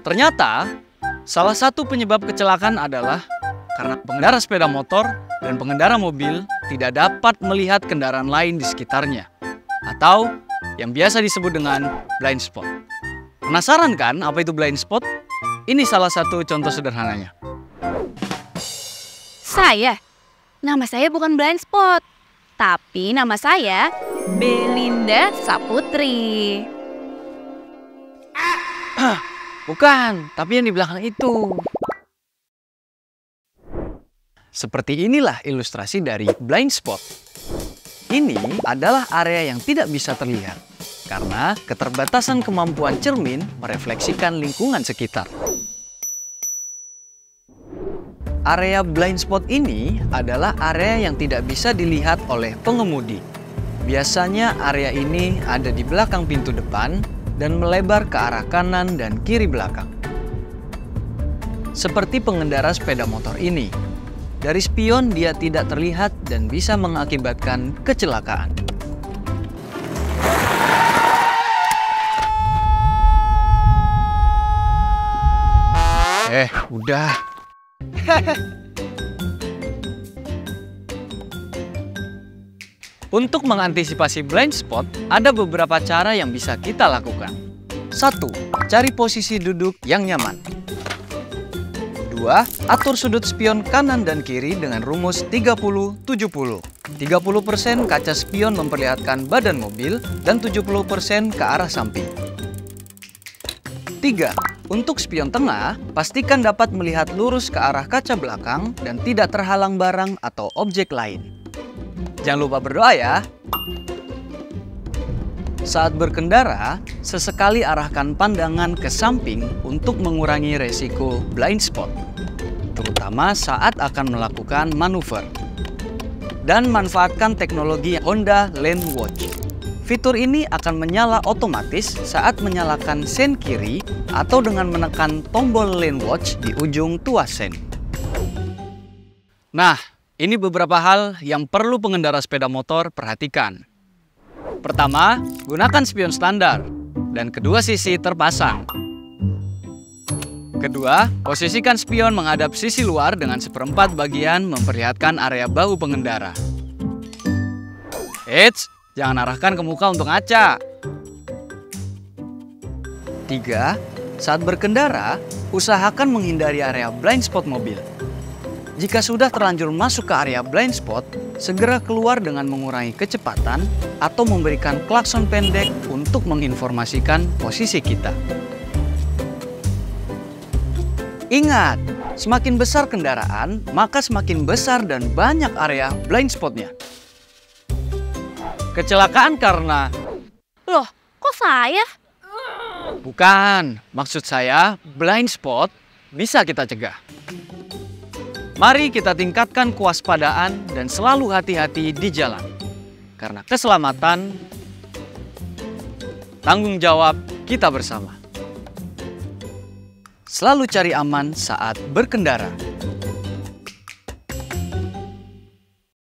Ternyata, salah satu penyebab kecelakaan adalah karena pengendara sepeda motor dan pengendara mobil tidak dapat melihat kendaraan lain di sekitarnya, atau yang biasa disebut dengan blind spot. Penasaran kan apa itu blind spot? Ini salah satu contoh sederhananya. Saya? Nama saya bukan blind spot. Tapi nama saya Belinda Saputri. Bukan, tapi yang di belakang itu. Seperti inilah ilustrasi dari blind spot. Ini adalah area yang tidak bisa terlihat karena keterbatasan kemampuan cermin merefleksikan lingkungan sekitar. Area blind spot ini adalah area yang tidak bisa dilihat oleh pengemudi. Biasanya area ini ada di belakang pintu depan dan melebar ke arah kanan dan kiri belakang. Seperti pengendara sepeda motor ini. Dari spion dia tidak terlihat dan bisa mengakibatkan kecelakaan. Eh, udah. Untuk mengantisipasi blind spot, ada beberapa cara yang bisa kita lakukan. 1. Cari posisi duduk yang nyaman. 2. Atur sudut spion kanan dan kiri dengan rumus 30-70. 30% kaca spion memperlihatkan badan mobil dan 70% ke arah samping. 3. Untuk spion tengah, pastikan dapat melihat lurus ke arah kaca belakang dan tidak terhalang barang atau objek lain. Jangan lupa berdoa ya. Saat berkendara, sesekali arahkan pandangan ke samping untuk mengurangi resiko blind spot, terutama saat akan melakukan manuver. Dan manfaatkan teknologi Honda Lane Watch. Fitur ini akan menyala otomatis saat menyalakan sen kiri atau dengan menekan tombol lane watch di ujung tuas sen. Nah, ini beberapa hal yang perlu pengendara sepeda motor perhatikan. Pertama, gunakan spion standar dan kedua sisi terpasang. Kedua, posisikan spion menghadap sisi luar dengan seperempat bagian memperlihatkan area bahu pengendara. Eits, Jangan arahkan ke muka untuk ngaca. Tiga, saat berkendara, usahakan menghindari area blind spot mobil. Jika sudah terlanjur masuk ke area blind spot, segera keluar dengan mengurangi kecepatan atau memberikan klakson pendek untuk menginformasikan posisi kita. Ingat, semakin besar kendaraan, maka semakin besar dan banyak area blind spotnya. Kecelakaan karena... Loh, kok saya? Bukan, maksud saya blind spot bisa kita cegah. Mari kita tingkatkan kewaspadaan dan selalu hati-hati di jalan. Karena keselamatan, tanggung jawab kita bersama. Selalu cari aman saat berkendara.